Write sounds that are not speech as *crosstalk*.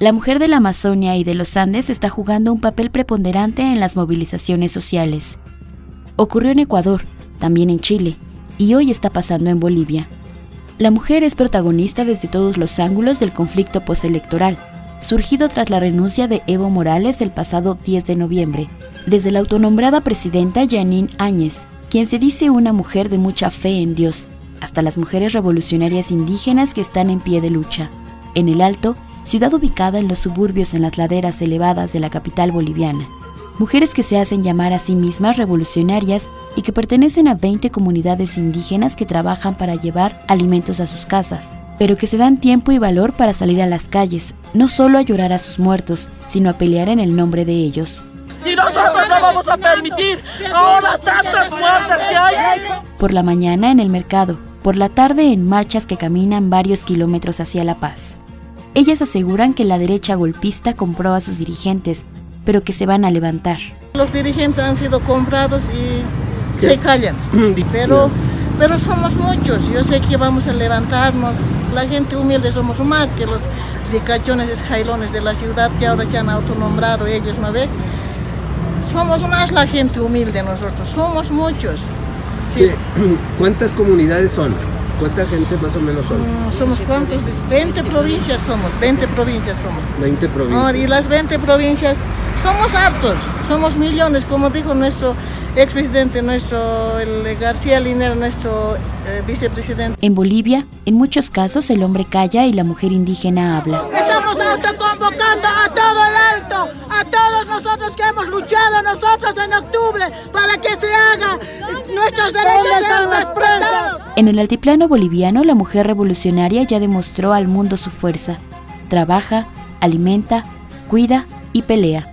La mujer de la Amazonia y de los Andes está jugando un papel preponderante en las movilizaciones sociales. Ocurrió en Ecuador, también en Chile, y hoy está pasando en Bolivia. La mujer es protagonista desde todos los ángulos del conflicto postelectoral, surgido tras la renuncia de Evo Morales el pasado 10 de noviembre, desde la autonombrada presidenta Janine Áñez, quien se dice una mujer de mucha fe en Dios, hasta las mujeres revolucionarias indígenas que están en pie de lucha. En el Alto, ciudad ubicada en los suburbios en las laderas elevadas de la capital boliviana. Mujeres que se hacen llamar a sí mismas revolucionarias y que pertenecen a 20 comunidades indígenas que trabajan para llevar alimentos a sus casas, pero que se dan tiempo y valor para salir a las calles, no solo a llorar a sus muertos, sino a pelear en el nombre de ellos. Y nosotros no vamos a permitir ahora tantas muertes que hay. Por la mañana en el mercado, por la tarde en marchas que caminan varios kilómetros hacia La Paz. Ellas aseguran que la derecha golpista compró a sus dirigentes, pero que se van a levantar. Los dirigentes han sido comprados y se callan, *clears throat* pero, pero somos muchos, yo sé que vamos a levantarnos. La gente humilde somos más que los ricachones jailones de la ciudad que ahora se han autonombrado ellos, ¿no ve? Somos más la gente humilde nosotros, somos muchos. Sí. *clears throat* ¿Cuántas comunidades son? ¿Cuánta gente más o menos son? Mm, somos cuántos? 20 provincias somos, 20 provincias somos. 20 provincias. y las 20 provincias somos hartos, somos millones, como dijo nuestro expresidente, nuestro el García Linero, nuestro eh, vicepresidente. En Bolivia, en muchos casos el hombre calla y la mujer indígena habla. Estamos autoconvocando a para que se haga nuestros derechos sean respetados. En el altiplano boliviano, la mujer revolucionaria ya demostró al mundo su fuerza. Trabaja, alimenta, cuida y pelea.